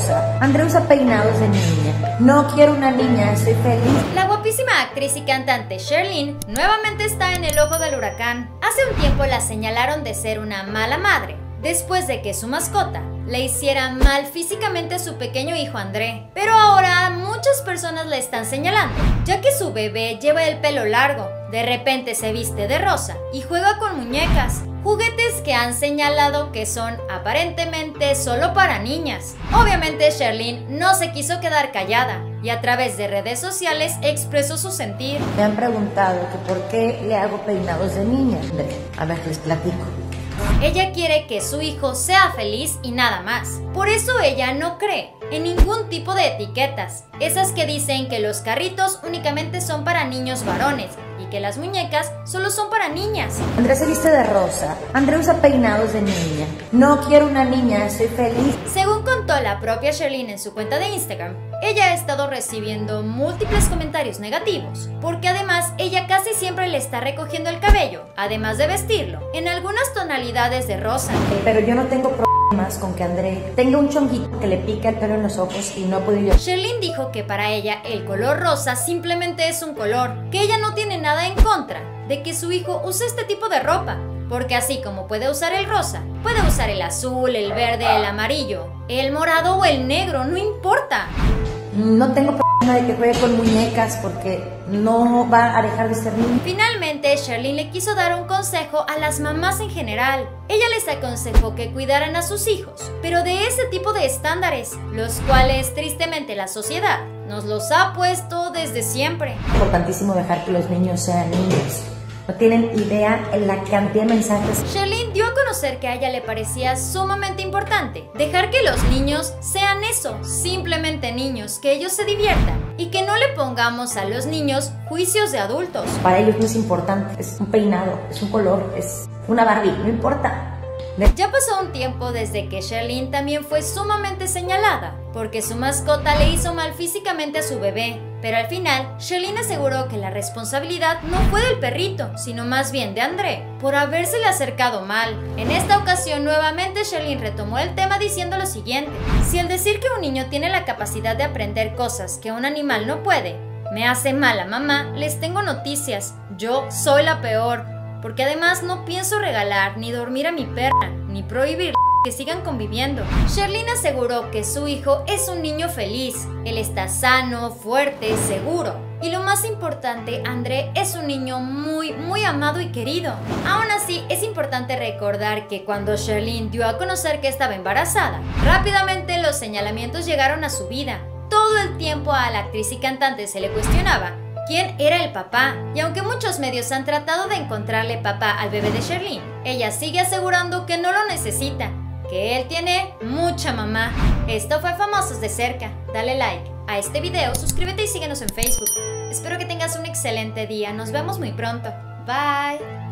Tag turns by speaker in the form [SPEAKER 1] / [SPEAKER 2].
[SPEAKER 1] rosa. André usa peinados de niña. No quiero una niña, estoy feliz.
[SPEAKER 2] La guapísima actriz y cantante Sherlyn nuevamente está en el ojo del huracán. Hace un tiempo la señalaron de ser una mala madre, después de que su mascota le hiciera mal físicamente a su pequeño hijo André. Pero ahora muchas personas le están señalando, ya que su bebé lleva el pelo largo, de repente se viste de rosa y juega con muñecas. Juguetes que han señalado que son aparentemente solo para niñas. Obviamente Sherlyn no se quiso quedar callada y a través de redes sociales expresó su sentir.
[SPEAKER 1] Me han preguntado que por qué le hago peinados de niña. A ver, les platico.
[SPEAKER 2] Ella quiere que su hijo sea feliz y nada más. Por eso ella no cree en ningún tipo de etiquetas, esas que dicen que los carritos únicamente son para niños varones que las muñecas solo son para niñas.
[SPEAKER 1] Andrés se viste de rosa. André usa peinados de niña. No quiero una niña, estoy feliz.
[SPEAKER 2] Según contó la propia Sherlyn en su cuenta de Instagram, ella ha estado recibiendo múltiples comentarios negativos, porque además ella casi siempre le está recogiendo el cabello, además de vestirlo, en algunas tonalidades de rosa.
[SPEAKER 1] Pero yo no tengo problemas con que André tenga un chonguito que le pica el pelo en los ojos y no ha podido...
[SPEAKER 2] Sherlyn dijo que para ella el color rosa simplemente es un color, que ella no tiene nada en contra de que su hijo use este tipo de ropa, porque así como puede usar el rosa, puede usar el azul, el verde, el amarillo, el morado o el negro, no importa.
[SPEAKER 1] No tengo problema de que juegue con muñecas porque no va a dejar de ser niño.
[SPEAKER 2] Finalmente, Sherlyn le quiso dar un consejo a las mamás en general. Ella les aconsejó que cuidaran a sus hijos, pero de ese tipo de estándares, los cuales tristemente la sociedad nos los ha puesto desde siempre.
[SPEAKER 1] Es importantísimo dejar que los niños sean niños. No tienen idea en la cantidad de mensajes.
[SPEAKER 2] Sherlyn dio a conocer que a ella le parecía sumamente importante dejar que los niños sean eso, simplemente niños, que ellos se diviertan y que no le pongamos a los niños juicios de adultos.
[SPEAKER 1] Para ellos no es importante, es un peinado, es un color, es una Barbie, no importa.
[SPEAKER 2] Ya pasó un tiempo desde que Sherlyn también fue sumamente señalada, porque su mascota le hizo mal físicamente a su bebé. Pero al final, Sherlyn aseguró que la responsabilidad no fue del perrito, sino más bien de André, por habérsele acercado mal. En esta ocasión, nuevamente Sherlyn retomó el tema diciendo lo siguiente: Si el decir que un niño tiene la capacidad de aprender cosas que un animal no puede, me hace mal a mamá, les tengo noticias. Yo soy la peor porque además no pienso regalar ni dormir a mi perra, ni prohibir que sigan conviviendo. Sherlyn aseguró que su hijo es un niño feliz, él está sano, fuerte, seguro. Y lo más importante, André es un niño muy, muy amado y querido. Aún así, es importante recordar que cuando Sherlyn dio a conocer que estaba embarazada, rápidamente los señalamientos llegaron a su vida. Todo el tiempo a la actriz y cantante se le cuestionaba quién era el papá. Y aunque muchos medios han tratado de encontrarle papá al bebé de Sherlyn, ella sigue asegurando que no lo necesita, que él tiene mucha mamá. Esto fue Famosos de Cerca. Dale like a este video, suscríbete y síguenos en Facebook. Espero que tengas un excelente día. Nos vemos muy pronto. Bye.